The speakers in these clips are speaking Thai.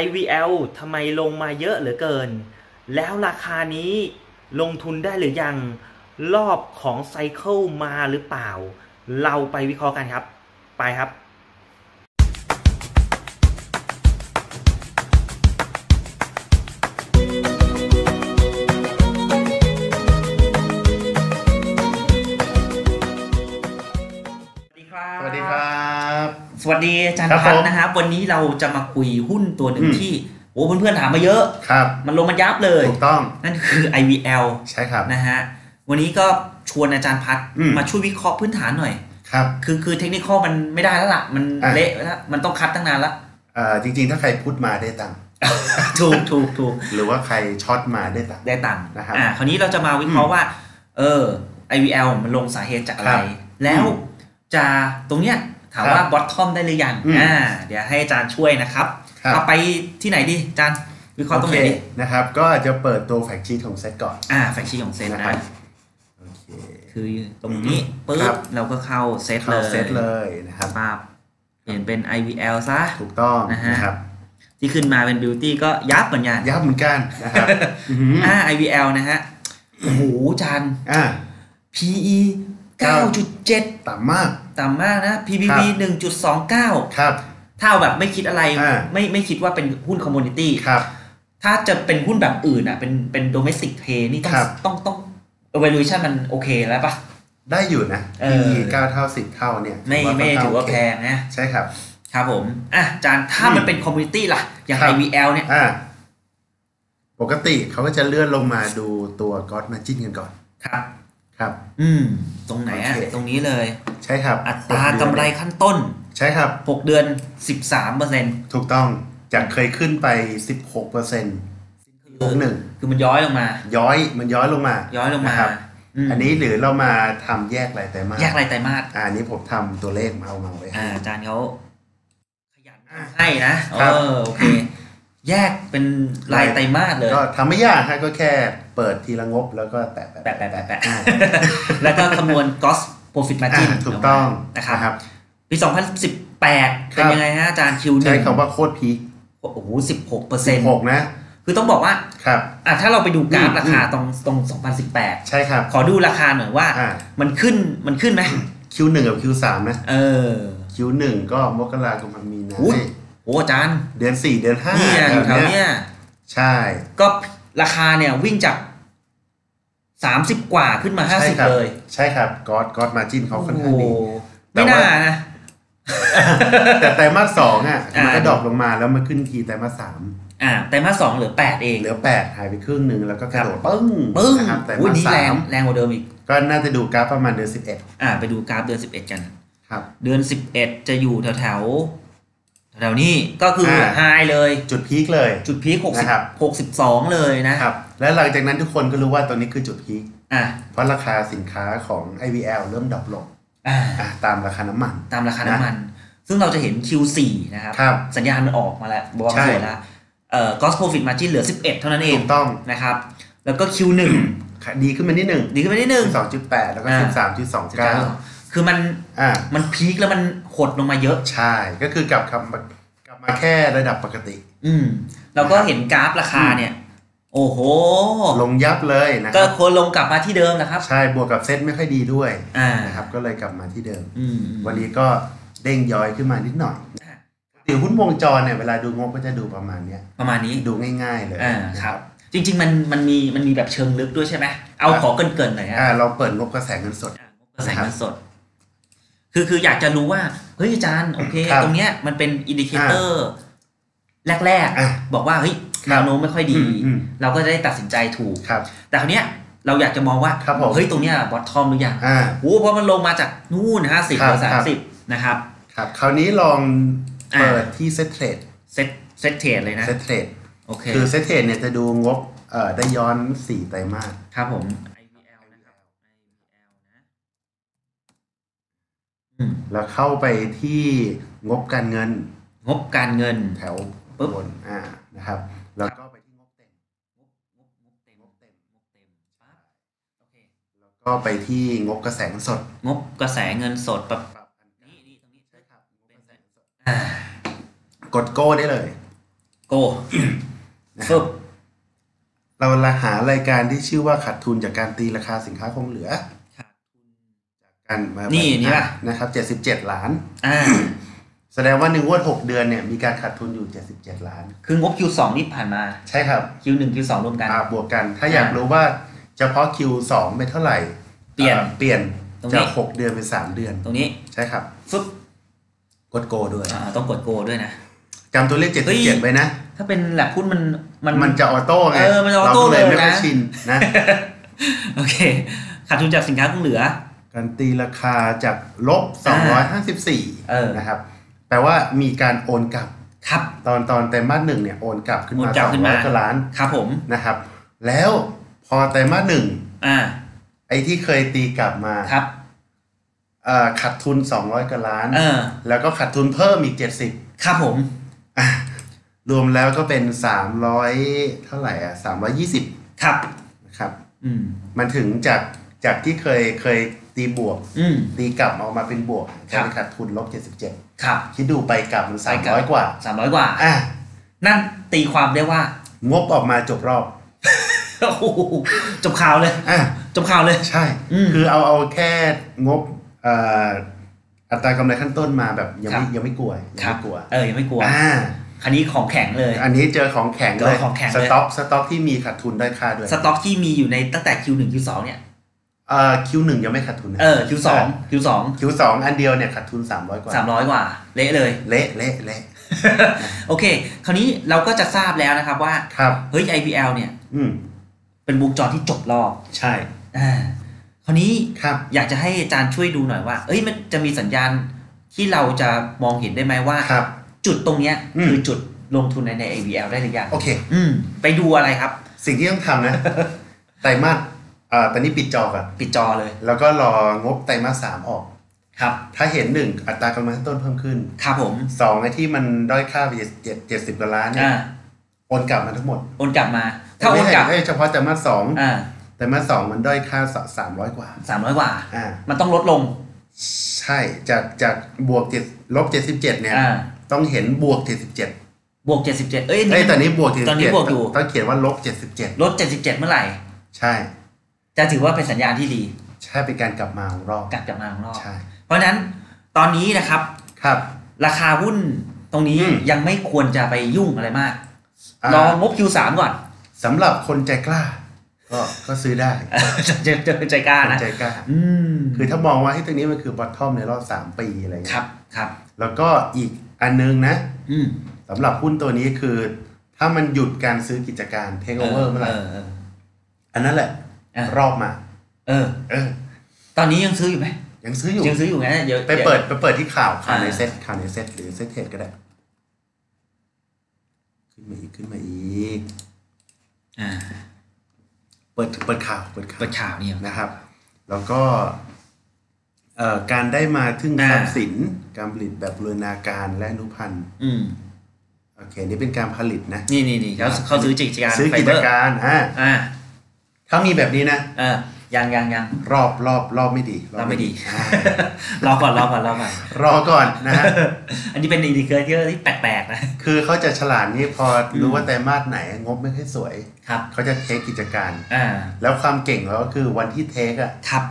IVL ทำไมลงมาเยอะเหลือเกิน แล้วราคานี้ลงทุนได้หรือยังรอบของไซเคิลมาหรือเปล่า เราไปวิเคราะห์กันครับ ไปครับสวัสดีครับ สวัสดีครับสวัสดีอาจารย์ครับพัฒผมน์นะครับ วันนี้เราจะมาคุยหุ้นตัวหนึ่งอืม ที่โอ้เพื่อนๆถามมาเยอะ ครับมันลงมันยับเลย ถูกต้องนั่นคือ IVL ใช่ครับ นะฮะวันนี้ก็ชวนอาจารย์พัฒน์อืม มาช่วยวิเคราะห์พื้นฐานหน่อย ครับ คือคือเทคนิคมันไม่ได้แล้วล่ะ มันอะ เละแล้วมันต้องคัดตั้งนานละ เอ่อจริงๆ ถ้าใครพูดมาได้ตังค์ถูกถูกถูกหรือว่าใครช็อตมาได้ตังค์ ได้ตังค์นะครับอ่าคราวนี้เราจะมาวิเคราะห์ว่า เออ IVL มันลงสาเหตุจากอะไร ครับแล้วอืมจะตรงเนี้ย ถามครับว่า bottom ได้หรือยังอืมอ่าเดี๋ยวให้อาจารย์ช่วยนะครับครับเอาไปที่ไหนดีอาจารย์วิเคราะห์ตรงไหนโอเคดีนะครับ ก็จะเปิดตัว factsheet ของเซตก่อนอ่า factsheet ของเซตนะนะครับโอเคคือตรงนี้ปุ๊บครับเราก็เข้าเซตเลเข้ายเซตเลยนะครับภาพเปลี่ยนเป็น IVL ซะถูกต้องนะฮะนะครับที่ขึ้นมาเป็น Beauty ก็ยับเหมือนกันยับเหมือนกันนะครับอื้อหืออ่า IVL นะฮะโอ้โหจานอ่า PE 9.7 ต่ำมาก ต่ำมากนะค PBV รับ1.29 ครับ ถ้าเอาแบบไม่คิดอะไรอ่าไม่ไม่คิดว่าเป็นหุ้นคอมมูนิตี้ครับถ้าจะเป็นหุ้นแบบอื่นอะเป็นเป็น domestic play นี่ต้องครับต้องต้อง valuation มันโอเคแล้วปะได้อยู่นะเออ PE 9เท่า 10 เท่าเนี่ย ไม่ไม่ถือว่าแพงนะ ใช่ครับ ครับผม อะจานถ้ามันเป็นคอมมูนิตี้ล่ะ อย่างครับ IVL เนี่ยอ่าปกติเขาก็จะเลื่อนลงมาดูตัวก็อดมาจินกันก่อน ครับ ครับ อืม ตรงไหนอะโอเค ตรงนี้เลย ใช่ครับอัตรากำไรขั้นต้น ใช่ครับ 6 เดือน 13เปอร์เซ็นต์ถูกต้องจากเคยขึ้นไป 16เปอร์เซ็นต์หนึ่งคือมันย้อยลงมา ย้อยมันย้อยลงมาย้อยลงมานะครับมอันนี้หรือเรามาทำแยกรายแต่มาสแยกรายไตรมาสอ่าอันนี้ผมทำตัวเลขมาเอามาไว้ให้อ่าอาจารย์เขาขยันอ่าให้นะครัเอบอ โอเค แยกเป็นรายไตรมาสเลย ก็ทำไม่ยากฮะก็แค่ เปิดทีละงบแล้วก็แตะแปะแปะแปะแปะแล้วก็คำนวณ gross profit margin ถูกต้องนะครับนะครับปี 2018 เป็นยังไงฮะอาจารย์ Q1 ใช้คำว่าโคตรพีคโอ้โห 16เปอร์เซ็นต์หกนะ คือต้องบอกว่าครับอะถ้าเราไปดูกราฟราคาตรงตรง 2018 ใช่ครับ ขอดูราคาหน่อยว่า มันขึ้นมันขึ้นไหม Q1 กับ Q3 นะเออ Q1 ก็มกราคมมีนาอุ๊ยโอ้อาจารย์ เดือน 4 เดือน5เนี่ยอยู่แถวเนี้ยใช่ ก็ ราคาเนี่ยวิ่งจาก30กว่าขึ้นมาใช่ครั50เลย ใช่ครับก็อดก็อดมาจินเขาค่อนข้างดีโอ้โหแต่ไม่ว่าน่านะแต่ไตรมาสสองอะอ่ามัมันก็ดรอปลงมาแล้วมาขึ้นทีไตรมาสสามอ่าแต่มาสองเหลือ8เองเหลือแปดหายไปครึ่งหนึ่งแล้วก็กระโดดปึ้งปึ้งนะครับไตรมาสนี่สามอุ้ยแรงแรงกว่าเดิมอีก ก็น่าจะดูกราฟประมาณเดือนสิบเอ็ดอ่าไปดูกราฟเดือน11กันครับ เดือน11จะอยู่แถวแถวๆ แล้วนี่ก็คือ high เลย จุด peak เลย จุด peak หกสิบหกสิบสองเลยนะครับ และหลังจากนั้นทุกคนก็รู้ว่าตอนนี้คือจุด peak เพราะราคาสินค้าของ IVL เริ่ม drop ลงตามราคาน้ำมัน ตามราคาน้ำมัน ซึ่งเราจะเห็น Q4 นะครับรบสัญญาณมันออกมาแล้วบอกส่ยนละเอ่อ gross profit margin เหลือ 11 เท่านั้นเองถูกต้องนะครับ แล้วก็ Q1 ดีขึ้นมานิดหนึ่งดีขึ้นมานิดหนึ่ง2.8 แล้วก็ 13.29 คือมันอ่ามันพีคแล้วมันหดลงมาเยอะ ใช่ ก็คือกลับกลับมากลับมาแค่ระดับปกติ อืมเราก็เห็นกราฟราคาเนี่ย โอ้โห ลงยับเลยนะคก็รับคนลงกลับมาที่เดิมนะครับ ใช่บวกกับเซ็ตไม่ค่อยดีด้วยอ่า นะครับ ก็เลยกลับมาที่เดิม อืมวันนี้ก็เด้งย้อยขึ้นมานิดหน่อยถือหุ้นวงจรเนี่ยเวลาดูงบก็จะดูประมาณเนี้ยประมาณนี้ ดูง่ายๆเลยอ่าครับจริง ๆ มันมันมีมันมีแบบเชิงลึกด้วยใช่ไหมเอาขอเกริ่นๆหน่อยฮะอ่าเราเปิดงบกระแสเงินสด กระแสเงินสด คือคืออยากจะรู้ว่า เฮ้ยอาจารย์โอเคครับตรงเนี้ยมันเป็น indicator แรกอะๆบอกว่าเฮ้ยครับแนวโน้มไม่ค่อยดีอืมอืมเราก็จะได้ตัดสินใจถูกครับแต่คราวเนี้ยเราอยากจะมองว่าครับผมเฮ้ยตรงเนี้ย bottom หรือยังอ่าโอ้เพราะมันลงมาจากนู่นห้าสิบครับหรือสามสิบนะครับ ครับ คราวนี้ลองอ่าเปิดที่ Settrade SET Settrade เลยนะ Settrade โอเคคือ Settrade เนี่ยจะดูงบเอ่อได้ย้อนสี่ไตรมาสครับผม IVL นะครับ IVL นะอืม แล้วเข้าไปที่งบการเงิน งบการเงินแถวปึ๊บบนอ่านะครับ แล้วก็ไปที่งบเต็มงบงบงบเต็มงบเต็มงบเต็มปั๊บโอเคแล้วก็ไปที่งบกระแสเงินสด งบกระแสเงินสดแบบปรับอันนี่นี่ตรงนี้ใช่ครับงบกระแสเงินสดอ่ากดโก้ได้เลย โกนะคฟึรับบเราละหารายการที่ชื่อว่าขาดทุนจากการตีราคาสินค้าคงเหลือขาดทุนจา กการมานี่นี่ป่ะนะครับเจ็ดสิบเจ็ดล้านอ่าแสดงว่าหนึ่งงวดหกเดือนเนี่ยมีการขาดทุนอยู่เจ็ดสิบเจ็ดล้าน คืองบ Q2 ที่ผ่านมา ใช่ครับ Q1 Q2 รวมกันอ่าบวกกัน ถ้าอยากอ่ารู้ว่าเฉพาะ Q2 เป็นเท่าไหร่ เปลี่ยนอ่าเปลี่ยนตรงนี้จากหกเดือนเป็นสามเดือน ตรงนี้ใช่ครับฟึบกดโกด้วยอ่าต้องกดโกด้วยนะจำตัวเลขเจ็ดเฮ้สิบยเจ็ดไว้นะ ถ้าเป็นแลบหุ้นมันมันมันจะออโต้ไงเออมันจะออโต้ราก็เลยเลยไม่ค่อยนะชินนะโอเคขาดทุนจากสินค้าคงเหลือ การตีราคาจากลบเออ254นะครับ แปลว่ามีการโอนกลับครับตอนตอนไตรมาสหนึ่งเนี่ยโอนกลับขึ้นโอนมากลับขึ้นมา200กว่าล้านครับผมนะครับ แล้วพอไตรมาสหนึ่งอ่าไอ้ที่เคยตีกลับมาครับเอ่อขาดทุน200กว่าล้านเออแล้วก็ขาดทุนเพิ่มอีก70ครับผมอะรวมแล้วก็เป็น300เท่าไหร่อะ320ครับนะครับ อืมมันถึงจากจากที่เคยเคย ตีบวก อืม ตีกลับออกมาเป็นบวกกครัลายบเป็นขาดทุนลบครับ77คิดดูไปกลับมันไปกลับ300กว่า สามร้อยกว่า อะ นั่นตีความได้ว่างบออกมาจบรอบ โอ้โหจบข่าวเลย อะ จบข่าวเลย ใช่ อืมคือเอาเอาแค่งบเอ่ออัตรากำไรขั้นต้นมาแบบยังไม่ครับ ยังไม่กลัวยังครับไม่กลัวเออยังไม่กลัวอ่าคันนี้ของแข็งเลย อันนี้เจอของแข็งเจอเลยของแข็งสเลย ต็อกสต็อกที่มีขาดทุนได้ค่าด้วย สต็อกที่มีอยู่ในตั้งแต่ Q1 Q2 เนี่ย เอ่อ Q1 ยังไม่ขาดทุนนะเออ Q2 Q2 Q2 อันเดียวเนี่ยขาดทุน300กว่าสามร้อยกว่า เละเลย เละเละเละโอเค คราวนี้เราก็จะทราบแล้วนะครับว่าครับเฮ้ย IPL เนี่ย อืมเป็นวงจรที่จบรอบ ใช่อ่าคราวนี้ครับอยากจะให้อาจารย์ช่วยดูหน่อยว่า เอ้ยมันจะมีสัญญาณที่เราจะมองเห็นได้ไหมว่าครับ จุดตรงเนี้ยอืมคือจุดลงทุนในใน ABL ได้หรือยังโอเค อืมไปดูอะไรครับ สิ่งที่ต้องทำนะไตรมาส อ่าตอนนี้ปิดจอก่อนปิดจอเลย แล้วก็รองบไตรมาสสามออก ครับ ถ้าเห็นหนึ่งอัตรากำไรขั้นต้นเพิ่มขึ้นครับผมสองไอ้ที่มันด้อยค่าไปเจ็ดเจ็ดสิบกว่าล้านเนี่ยอ่าโอนกลับมาทั้งหมดโอนกลับมา ถ้าโอนกลับไม่ใช่เฉพาะไตรมาสสองอ่าไตรมาสสองมันด้อยค่าสามร้อยกว่าสามร้อยกว่า อ่า มันต้องลดลง ใช่จากจากบวกเจ็ดลบเจ็ดสิบเจ็ดเนี่ย อ่า ต้องเห็นบวกเจ็ดสิบเจ็ดบวกเจ็ดสิบเจ็ดเอ้ยเอ้ยนี่ตอนนี้บวกเจ็ดตอนนี้บวกอยู่ ต้องเขียนว่าลบเจ็ดสิบเจ็ดลดเจ็ดสิบเจ็ดเมื่อไหร่ ใช่ จะถือว่าเป็นสัญญาณที่ดี ใช่เป็นการกลับมาของรอบกลับกลับมาของรอบใช่เพราะฉะนั้นตอนนี้นะครับครับ ราคาหุ้นตรงนี้อืมยังไม่ควรจะไปยุ่งอะไรมาการองบ Q3 ก่อนสำหรับคนใจกล้า ก็ก็ซื้อได้จะจะจะใจกล้าคนนะใจกล้าอืมคือถ้ามองว่าที่ตรงนี้มันคือบอททอมในรอบสามปีอะไรคเงี้รัยบครับ แล้วก็อีกอันนึงนะอืมสำหรับหุ้นตัวนี้คือ ถ้ามันหยุดการซื้อกิจการเทคโอเวอร์เมื่อไหร่เออเอออันนั้นแหละอะ รอบมา เออ เออ ตอนนี้ยังซื้ออยู่ไหมยังซื้ออยู่ยังซื้ออยู่ไงเดี๋ยวไปเปิดไปเปิดที่ข่าวข่าวอ่าในเซ็ตข่าวในเซ็ตหรือ Settrade ก็ได้ ขึ้นมาอีกขึ้นมาอีก อ่า เปิดเปิดข่าวเปิดข่าวเปิดข่าวนี่นะครับ แล้วก็เอ่อการได้มาถึงอ่าทรัพย์สิน การผลิตแบบบูรณาการและอนุพันธ์อืมโอเค นี่เป็นการผลิตนะ นี่นี่นี่เขาเขาซื้อกิจการซื้อไฟกิเบจอร์การอ่าอ่า ถ้ามีแบบนี้นะเออยังยังยังรอบรอบรอบไม่ดีรอบไม่ดีอ่ารอก่อนรอก่อนรอก่อนรอก่อนนะฮะอันนี้เป็น indicator ที่แปลกๆนะคือเขาจะฉลาดนี่พอรู้อืมว่าไตรมาสไหนงบไม่ค่อยสวยครับเขาจะเทคกิจการอ่าแล้วความเก่งเขาก็คือวันที่เทคอะครับ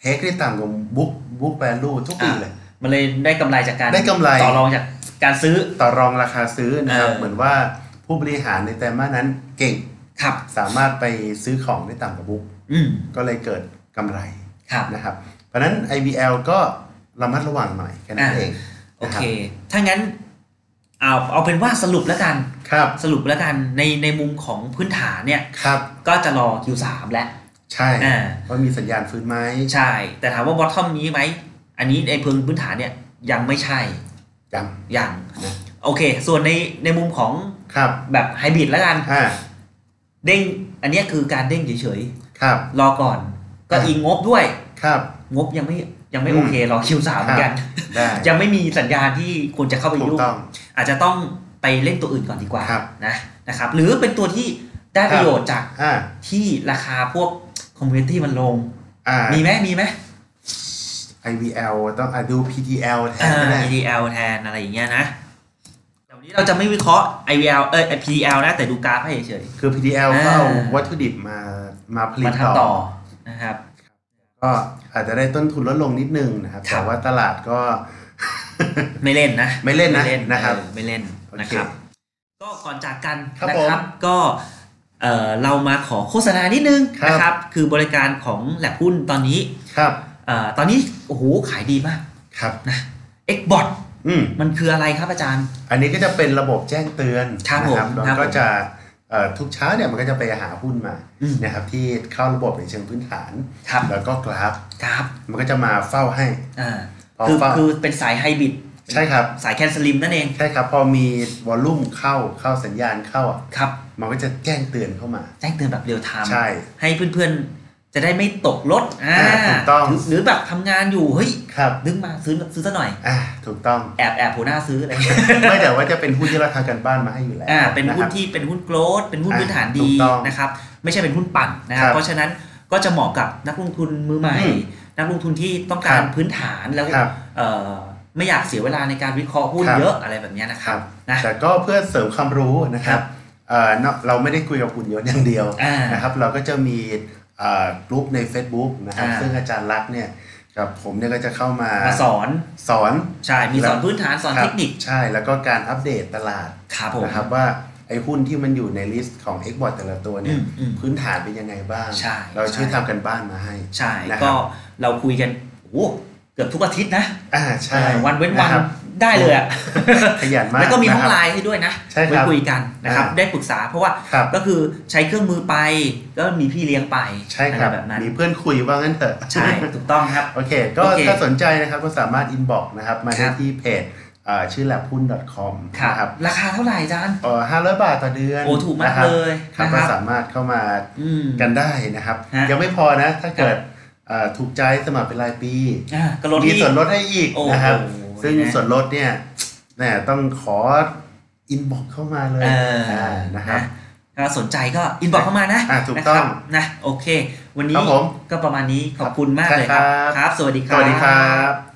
เทคได้ต่ำกว่าบุ๊กบุ๊กแวลูทุกปีเลย มันเลยได้กำไรจากการได้กำไรต่อรองจากการซื้อต่อรองราคาซื้อนะครับเออเหมือนว่าผู้บริหารในไตรมาสนั้นเก่ง ครับ สามารถไปซื้อของได้ต่ำกว่าบุ๊กอืมก็เลยเกิดกำไรครับนะครับ เพราะฉะนั้น IBL ก็ระมัดระวังหน่อยแค่นั้นอะเองโอนะคเครับถ้างั้นเอาเอาเป็นว่าสรุปแล้วกันครับสรุปแล้วกันในในมุมของพื้นฐานเนี่ยครับก็จะรอ Q3 แล้ว ใช่อ่าว่ามีสัญญาณฟื้นไหมใช่ แต่ถามว่าบอททอมนี้ไหม อันนี้ในเพิงพื้นฐานเนี่ยยังไม่ใช่ ยังยังนะโอเค ส่วนในในมุมของครับแบบไฮบริดแล้วกันอ่า เด้งอันเนี้ยคือการเด้งเฉยครับๆรอก่อน ก็อะอิงงบด้วยครับ งบยังไม่ยังไม่อืมโอเครอ Q3 เหมือนกันได้ยังไม่มีสัญญาณที่ควรจะเข้าไปยุ่งถูกต้องอาจจะต้องไปเล่นตัวอื่นก่อนดีกว่าครับนะนะครับ หรือเป็นตัวที่ได้ประโยชน์จากอ่าที่ราคาพวก commodity มันลงอ่ามีไหมมีไหม IVL ต้องอะดู PTL แทนอ่าก็ได้ PTL แทนอะไรอย่างเงี้ยนะแต่วั นนี้นี้เราจะไม่วิเคราะห์ IVL เออ PDL นะแต่ดูกราฟให้เฉย คือ PTL อ่าก็เอาวัตถุดิบมามาผๆลิมาตทำต่ต่ออ นะครับ ก็อาจจะได้ต้นทุนลดลงนิดนึงนะครับ ครับ แต่ว่าตลาดก็ ไม่เล่นนะไม่เล่นนะนะครับเออไม่เล่นโอนะเคครับก็ก่อนจากกันครับนะครับผมก็เอ่อเรามาขอโฆษณานิดนึงครับ นะครับ คือบริการของแลบหุ้นตอนนี้ครับเอ่อตอนนี้โอ้โหขายดีมาก ครับนะ Xbot อื มมันคืออะไรครับอาจารย์ อันนี้ก็จะเป็นระบบแจ้งเตือนครับนะผมแล้วครับก็จะเอ่อทุกเช้าเนี่ยมันก็จะไปหาหุ้นมาอืมนะครับที่เข้าระบบในเชิงพื้นฐานครับแล้วก็กราฟครับมันก็จะมาเฝ้าให้อ่าพอคือเฝ้าคือเป็นสายไฮบริดใช่ครับสายแคนสลิมนั่นเองใช่ครับพอมีวอลลุ่มเข้าเข้าสัญญาณเข้าอะครับมันก็จะแจ้งเตือนเข้ามา แจ้งเตือนแบบเรียลไทม์ใช่ให้เพื่อนๆ จะได้ไม่ตกรถอ่าอ่าถูกต้องหรือหรือแบบทำงานอยู่เฮ้ยครับนึกมาซื้อซื้อซะหน่อยอ่าถูกต้องแอบแอบหัวหน้าซื้ออะไรเงี้ยไม่แต่ว่าจะเป็นหุ้นที่เราทำกันบ้านมาให้อยู่แล้วอ่าเป็นหุ้นนะครับที่เป็นหุ้นโกลดเป็นหุ้นอ่าพื้นฐานถูดีกต้องนะครับไม่ใช่เป็นหุ้นปั่นนะครับครับเพราะฉะนั้นก็จะเหมาะกับนักลงทุนมือใหม่อืมนักลงทุนที่ต้องการครับพื้นฐานแล้วครับเอ่อไม่อยากเสียเวลาในการวิเคราะห์หุ้นครับเยอะอะไรแบบเนี้ยนะคครัรับบนะแต่ก็เพื่อเสริมความรู้นะคครัรับบเอ่อเนอะเราไม่ได้คุยกับหุ่นยนต์อย่างเดียวอ่านะครับ เราก็จะมีเอ่อ กลุ่มใน Facebook นะครับอ่าซึ่งอาจารย์ลักษณ์เนี่ยกับผมเนี่ยก็จะเข้ามามาสอนสอนใช่มีสอนพื้นฐานสอนรับเทคนิคใช่แล้วก็การอัปเดตตลาดครับผมนะครับว่าไอ้หุ้นที่มันอยู่ในลิสต์ของ x b o t แต่ละตัวอืเนี่ยมอืมพื้นฐานเป็นยังไงบ้างใช่เราช่วยใช่ทำการบ้านมาให้ ใช่นะครับก็เราคุยกันโอ้โหเกือบทุกอาทิตย์นะอ่าใช่เออวันเว้นวันนะครับ ได้เลยอะขยันมากแล้วก็มีห้องนะครับไลน์ให้ด้วยนะใช่ครับไว้คุยกันนะครับอ่าได้ปรึกษาเพราะว่าครับก็คือใช้เครื่องมือไปก็มีพี่เลี้ยงไปใช่ครับอะไแบบนั้นมีเพื่อนคุยว่างั้นเถอะใช่ถูกต้องครับโอเค ก็โอเคถ้าสนใจนะครับก็สามารถอินบ็อกนะครับมาครัได้บที่เพจอ่าชื่อ labhun.com ครับนะครับราคาเท่าไหร่อาจารย์เอ่อห้าร้อยบาทต่อเดือนโอ้ถูกมากนะครับเลยครับนะคก็รับสามารถเข้ามาอืมกันได้นะครับฮะยังไม่พอนะถ้าเกิดอ่าถูกใจสมัครเป็นรายปีอ่าก็ลดมีที่ส่วนลดให้อีกโอ้โหนะครับ ซึ่งนะส่วนลดเนี่ยแหมต้องขออินบ็อกเข้ามาเลยเอออ่านะครับถ้าสนใจก็อินบอกเข้ามานะอ่าถูกต้องนะครับนะโอเค วันนี้ครับผมก็ประมาณนี้ขอบคุณมากใช่เลยครับครับ ครับ สวัสดีคสรับวัสดีครับ